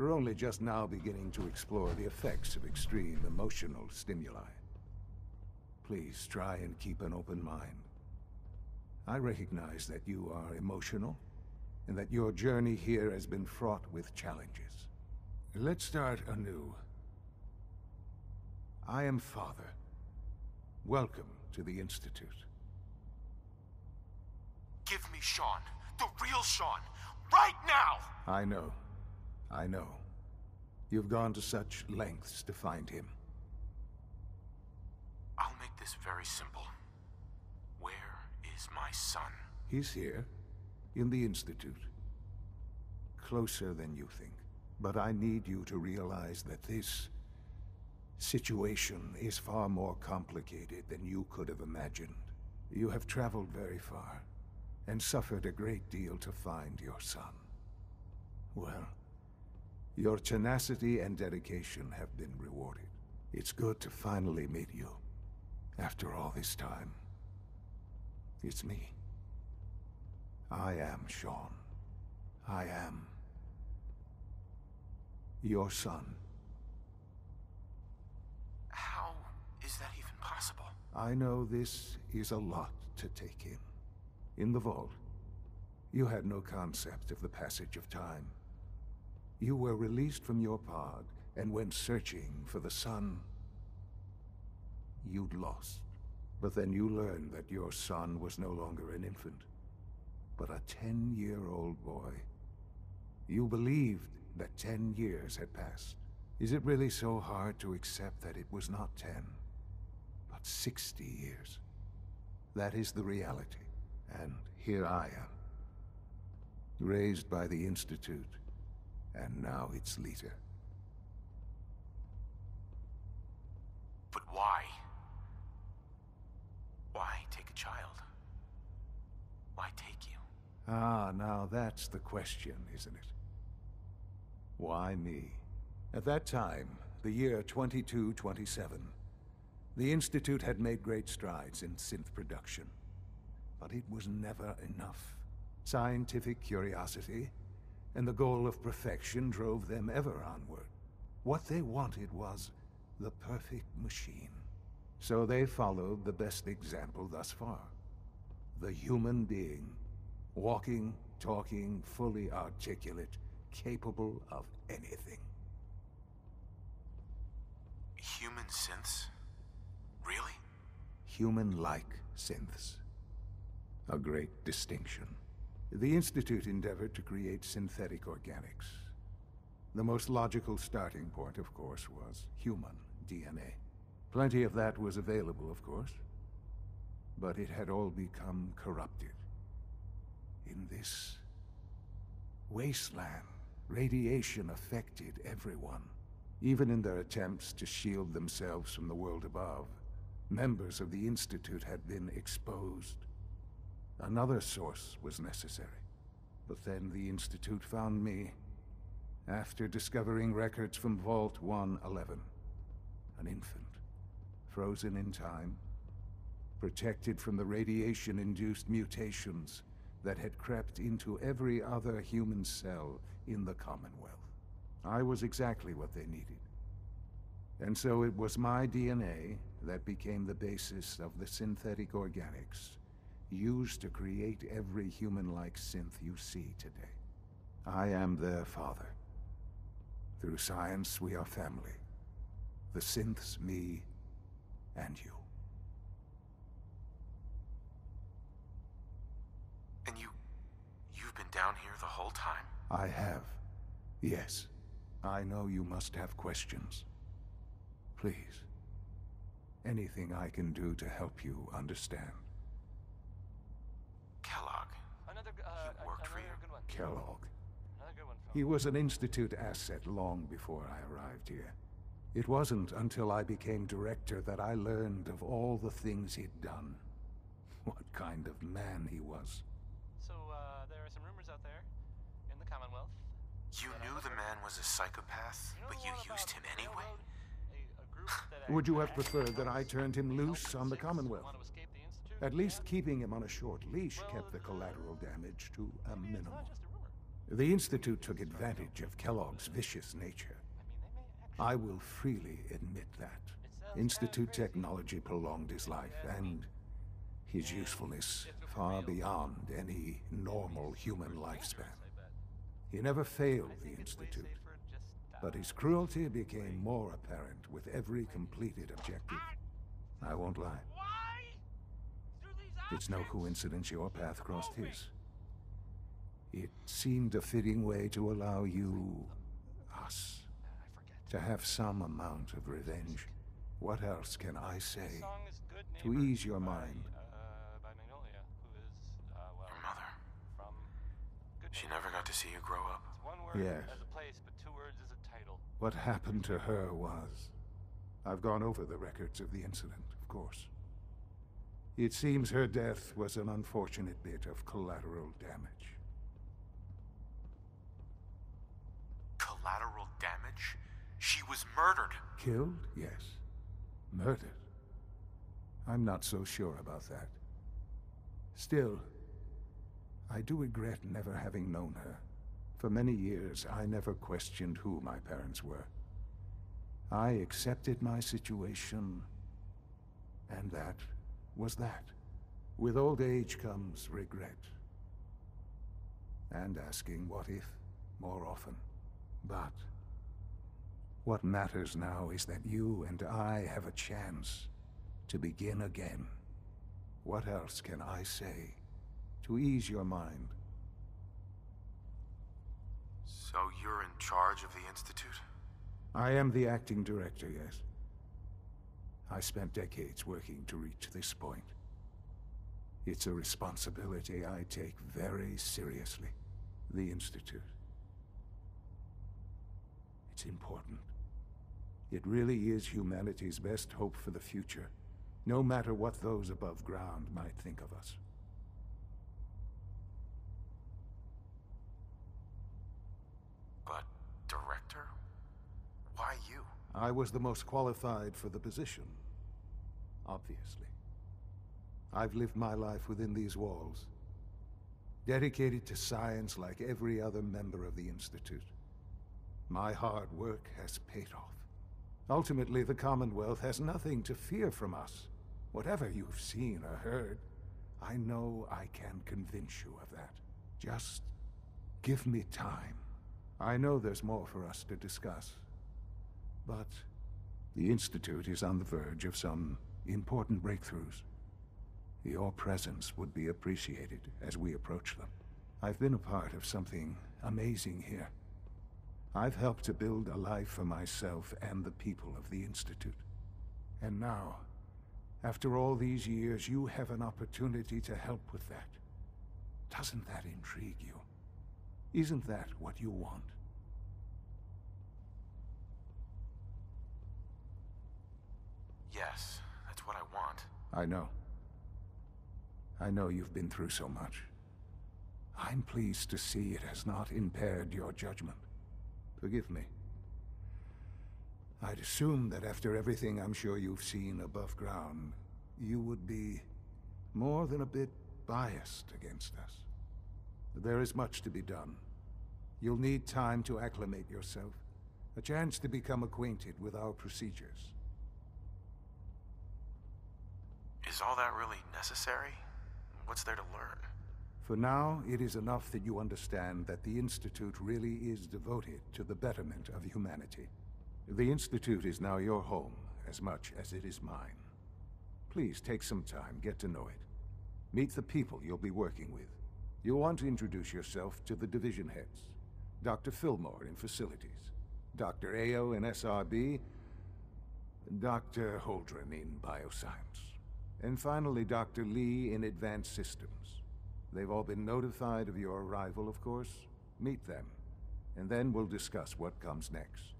We're only just now beginning to explore the effects of extreme emotional stimuli. Please try and keep an open mind. I recognize that you are emotional, and that your journey here has been fraught with challenges. Let's start anew. I am Father. Welcome to the Institute. Give me Shaun, The real Shaun, Right now! I know. I know. You've gone to such lengths to find him. I'll make this very simple. Where is my son? He's here, in the Institute. Closer than you think. But I need you to realize that this situation is far more complicated than you could have imagined. You have traveled very far, and suffered a great deal to find your son. Well, your tenacity and dedication have been rewarded. It's good to finally meet you, after all this time. It's me. I am Shaun. I am your son. How is that even possible? I know this is a lot to take in. In the vault, you had no concept of the passage of time. You were released from your pod and went searching for the son you'd lost. But then you learned that your son was no longer an infant, but a ten-year-old boy. You believed that ten years had passed. Is it really so hard to accept that it was not ten, but sixty years? That is the reality, and here I am. Raised by the Institute, and now its leader. But why? Why take a child? Why take you? Ah, now that's the question, isn't it? Why me? At that time, the year 2227, the Institute had made great strides in synth production. But it was never enough. Scientific curiosity and the goal of perfection drove them ever onward. What they wanted was the perfect machine. So they followed the best example thus far. The human being. Walking, talking, fully articulate, capable of anything. Human synths? Really? Human-like synths. A great distinction. The Institute endeavored to create synthetic organics. The most logical starting point, of course, was human DNA. Plenty of that was available, of course. But it had all become corrupted. In this wasteland, radiation affected everyone. Even in their attempts to shield themselves from the world above, members of the Institute had been exposed. Another source was necessary. But then the Institute found me, after discovering records from Vault 111. An infant, frozen in time, protected from the radiation-induced mutations that had crept into every other human cell in the Commonwealth. I was exactly what they needed. And so it was my DNA that became the basis of the synthetic organics used to create every human-like synth you see today. I am their father. Through science, we are family. The synths, me, and you. And you... you've been down here the whole time? I have. Yes. I know you must have questions. Please. Anything I can do to help you understand. Kellogg. Another, uh, He worked for another you? good one. Kellogg. Another good one. Phil. He was an Institute asset long before I arrived here. It wasn't until I became director that I learned of all the things he'd done. What kind of man he was. So, uh, there are some rumors out there in the Commonwealth. You knew the man was a psychopath, You know but you used him anyway? A, a Would you have preferred that I turned him loose on the Commonwealth? want to escape the Institute? At least keeping him on a short leash Well, kept the uh, collateral damage to a Maybe minimum. not just a rumor. The Institute took advantage of Kellogg's vicious nature. I will freely admit that. Institute technology prolonged his life, and his usefulness far beyond any normal human lifespan. He never failed the Institute, but his cruelty became more apparent with every completed objective. I won't lie. It's no coincidence your path crossed his. Seemed a fitting way to allow you, us, to have some amount of revenge. What else can I say to ease your mind? Uh, by Magnolia, who is, uh, well, Your mother. She never got to see you grow up. Word Yes. place, but two words as a title. What happened to her was. I've gone over the records of the incident, of course. It seems her death was an unfortunate bit of collateral damage. Collateral damage? She was murdered. Killed? Yes. Murdered? I'm not so sure about that. Still, I do regret never having known her. For many years, I never questioned who my parents were. I accepted my situation, and that was that. With old age comes regret. And asking what if more often. But what matters now is that you and I have a chance to begin again. What else can I say to ease your mind? So you're in charge of the Institute? I am the acting director, yes. I spent decades working to reach this point. It's a responsibility I take very seriously. The Institute. It's important. It really is humanity's best hope for the future, no matter what those above ground might think of us. But, director? Why you? I was the most qualified for the position. Obviously. I've lived my life within these walls. Dedicated to science like every other member of the Institute. My hard work has paid off. Ultimately, the Commonwealth has nothing to fear from us. Whatever you've seen or heard, I know I can convince you of that. Just give me time. I know there's more for us to discuss. But the Institute is on the verge of some important breakthroughs. Your presence would be appreciated as we approach them. I've been a part of something amazing here. I've helped to build a life for myself and the people of the Institute. And now, after all these years, you have an opportunity to help with that. Doesn't that intrigue you? Isn't that what you want? Yes, that's what I want. I know. I know you've been through so much. I'm pleased to see it has not impaired your judgment. Forgive me. I'd assume that after everything I'm sure you've seen above ground, you would be more than a bit biased against us. There is much to be done. You'll need time to acclimate yourself, a chance to become acquainted with our procedures. Is all that really necessary? What's there to learn? For now, it is enough that you understand that the Institute really is devoted to the betterment of humanity. The Institute is now your home, as much as it is mine. Please take some time, get to know it. Meet the people you'll be working with. You'll want to introduce yourself to the division heads. Dr. Filmore in Facilities, Dr. Ayo in SRB, Dr. Holdren in Bioscience, and finally Dr. Li in Advanced Systems. They've all been notified of your arrival, of course. Meet them, and then we'll discuss what comes next.